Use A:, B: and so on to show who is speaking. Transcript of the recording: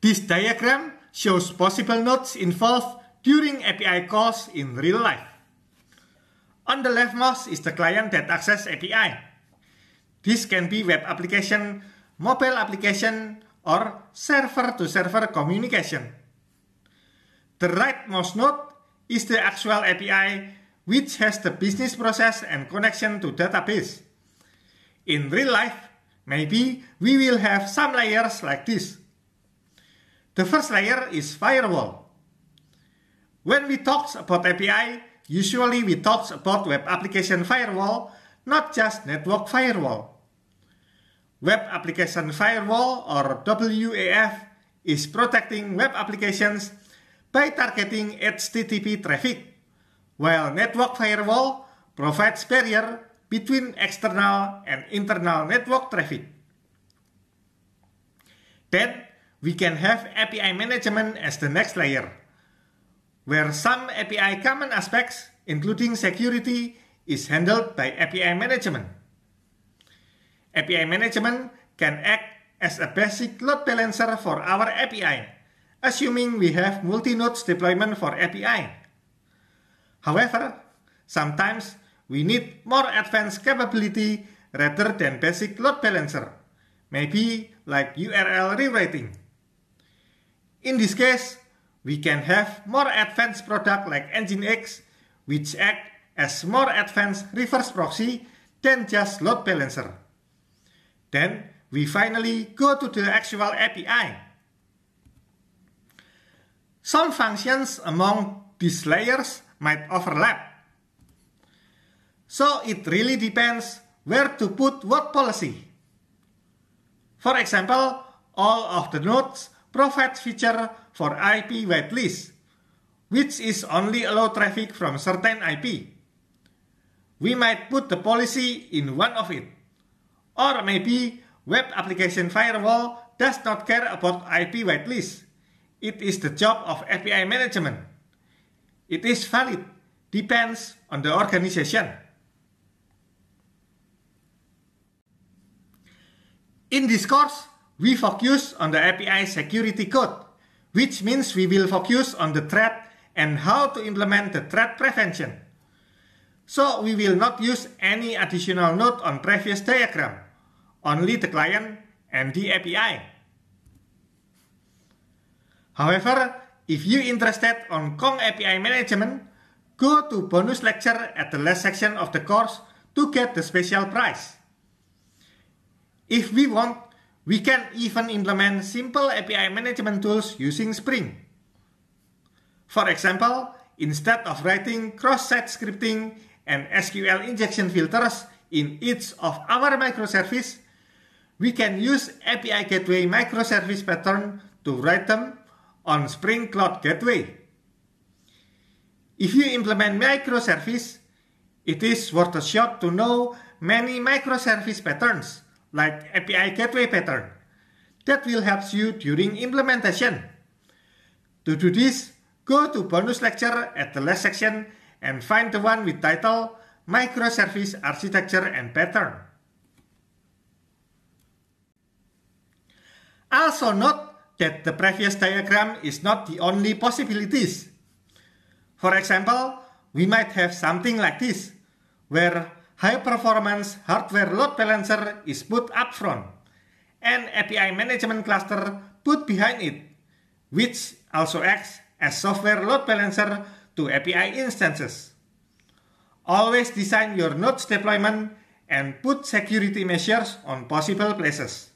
A: This diagram shows possible nodes involved during API calls in real life. On the leftmost is the client that access API. This can be web application, mobile application, or server-to-server -server communication. The rightmost node is the actual API which has the business process and connection to database. In real life, maybe we will have some layers like this. The first layer is firewall. When we talk about API, usually we talk about web application firewall, not just network firewall. Web Application Firewall or WAF is protecting web applications by targeting HTTP traffic, while Network Firewall provides barrier between external and internal network traffic. Then, we can have API management as the next layer, where some API common aspects, including security, is handled by API management. API management can act as a basic load balancer for our API, assuming we have multi-nodes deployment for API. However, sometimes we need more advanced capability rather than basic load balancer, maybe like URL rewriting. In this case, we can have more advanced product like Nginx, which act as more advanced reverse proxy than just load balancer. Then we finally go to the actual API. Some functions among these layers might overlap. So it really depends where to put what policy. For example, all of the nodes provide feature for IP whitelist, which is only allow traffic from certain IP. We might put the policy in one of it. Or maybe web application firewall does not care about IP whitelist. It is the job of API management. It is valid, depends on the organization. In this course, we focus on the API security code, which means we will focus on the threat and how to implement the threat prevention. So we will not use any additional node on previous diagram only the client and the API. However, if you interested on Kong API management, go to bonus lecture at the last section of the course to get the special prize. If we want, we can even implement simple API management tools using Spring. For example, instead of writing cross-site scripting and SQL injection filters in each of our microservice, we can use API Gateway microservice pattern to write them on Spring Cloud Gateway. If you implement microservice, it is worth a shot to know many microservice patterns, like API Gateway pattern, that will help you during implementation. To do this, go to bonus lecture at the last section and find the one with title Microservice Architecture and Pattern. Also note that the previous diagram is not the only possibilities. For example, we might have something like this, where high-performance hardware load balancer is put up front, and API management cluster put behind it, which also acts as software load balancer to API instances. Always design your nodes deployment and put security measures on possible places.